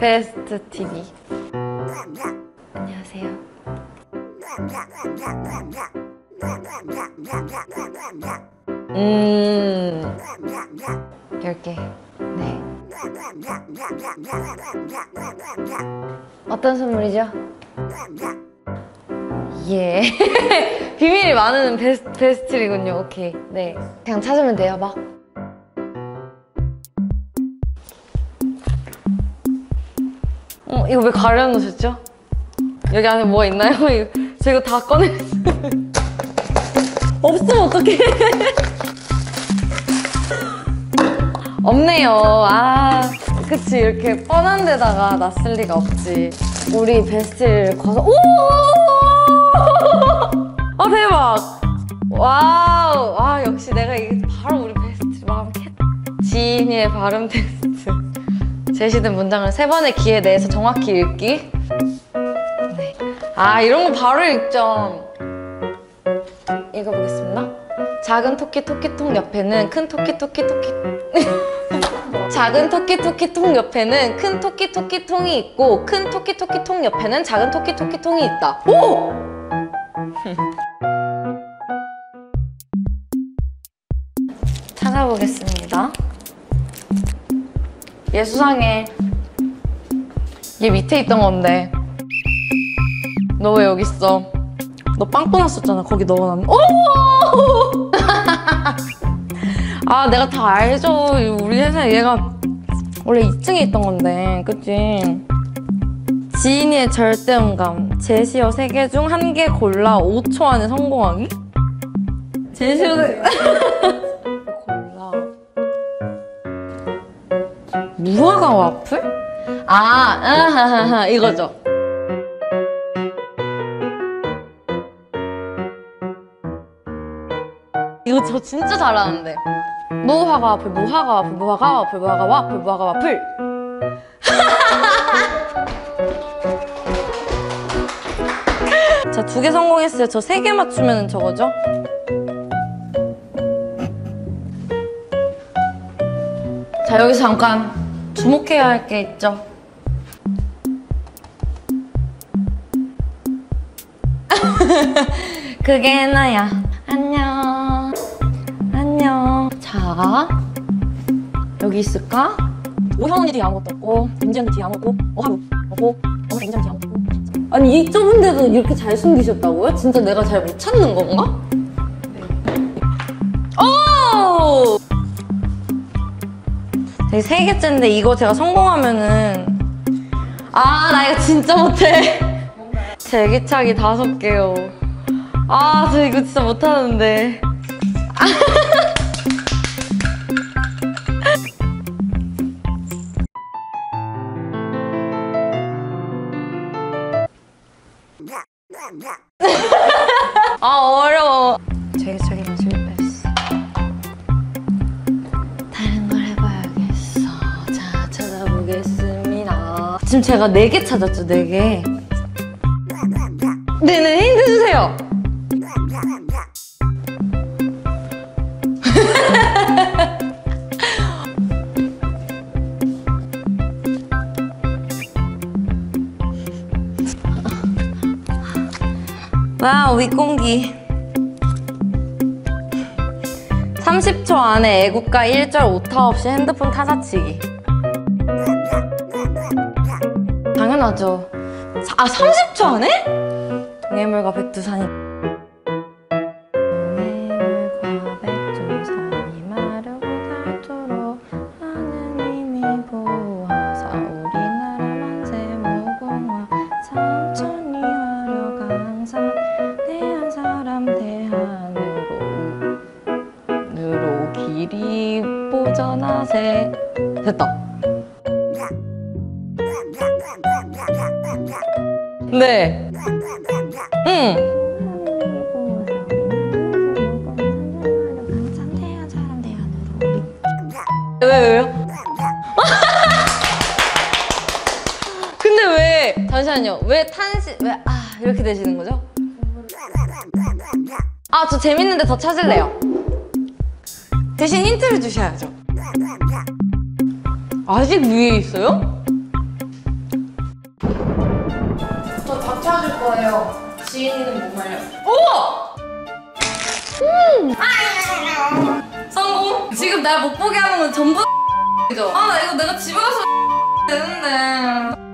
베스트 TV. 안녕하세요. 음. 10개. 네. 어떤 선물이죠? 예. 비밀이 많은 베스트, 베스트리군요. 오케이. 네. 그냥 찾으면 돼요, 막. 어, 이거 왜 가려놓으셨죠? 여기 안에 뭐가 있나요? 이거, 저 이거 다 꺼냈어요. 없으면 어떡해. 없네요. 아, 그치. 이렇게 뻔한 데다가 놨을 리가 없지. 우리 베스트를 거서, 오! 아, 대박! wow! 아, 역시 내가 이게 바로 우리 베스트 마음 캣. 지인의 발음 테스트. 제시된 문장을 세 번의 기회 내에서 정확히 읽기. 네. 아, 이런 거 바로 읽죠. 읽어보겠습니다. 작은 토끼 토끼통 옆에는 큰 토끼 토끼 토끼 작은 토끼 토끼통 옆에는 큰 토끼 토끼통이 있고 큰 토끼 토끼통 옆에는 작은 토끼 토끼통이 있다. 오! 찾아보겠습니다. 얘 수상해. 얘 밑에 있던 건데. 너 왜 여기 있어? 너 빵꾸 났었잖아. 거기 넣어놨는. 오! 아, 내가 다 알죠. 우리 회사에 얘가 원래 2층에 있던 건데. 그치? 지인의 절대음감. 제시어 3개 중한개 골라 5초 안에 성공하기? 제시어 3개. 무화과 와플? 아, 아하하하, 이거죠. 이거 저 진짜 잘하는데. 무화과 와플, 무화과 와플, 무화과 와플, 무화과 와플, 무화과 와플. 자, 두 개 성공했어요. 저 세 개 맞추면 저거죠? 자, 여기서 잠깐 주목해야 할 게 있죠. 그게 나야. 안녕. 안녕. 자, 여기 있을까? 오현 언니 뒤에 아무것도 없고, 민지 언니 뒤에 아무것도 없고, 어, 하루 없고, 어, 민지 언니 아무것도 없고. 아니, 이 좁은 데도 이렇게 잘 숨기셨다고요? 진짜 내가 잘 못 찾는 건가? 되게 세 개째인데 이거 제가 성공하면은 아 나 이거 진짜 못해. 제기차기 다섯 개요. 아 저 이거 진짜 못하는데. 아 어려워 지금 제가 네 개 찾았죠, 네 개. 네네, 힌트 주세요. wow, 윗공기. 30초 안에 애국가 1절 오타 없이 핸드폰 타자치기. 당연하죠. 사- 아, 30초 안에? 동해물과 백두산이. 동해물과 백두산이 마르고 닳도록 하느님이 보호하사 우리나라 만세 무궁화 삼천리 화려 강산 대한 사람 대한으로 으로 길이 보전하세 됐다 네 응. 왜 왜요? 근데 왜 잠시만요 왜 탄시 왜아 이렇게 되시는 거죠? 아 저 재밌는데 더 찾을래요 대신 힌트를 주셔야죠 아직 위에 있어요? 지인이는 못 말려. 오! 음! 성공! 지금 날못 보게 하는 건 전부 죠 아, 나 이거 내가 집에 가서 되는데.